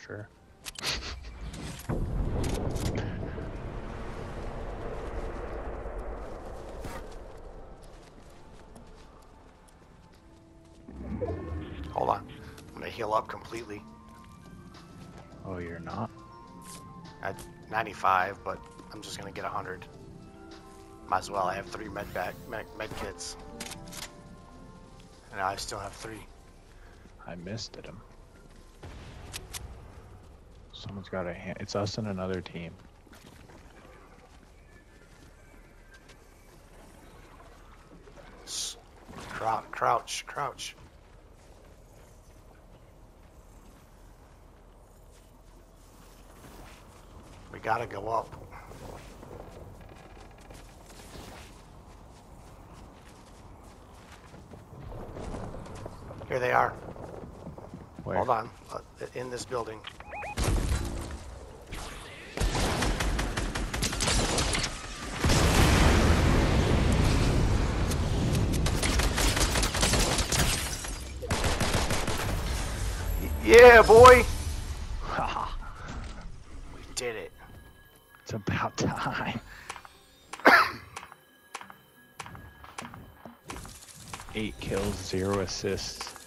sure. Hold on. I'm gonna heal up completely Oh, you're not? at 95, but I'm just gonna get 100. Might as well. I have three med back med, med kits, and I still have three. I missed at him. Someone's got a hand. It's us and another team. S- Crou- crouch, crouch. We gotta go up. Here they are. Where? Hold on. Uh, in this building. Yeah, boy. We did it. it's about time. Eight kills, zero assists.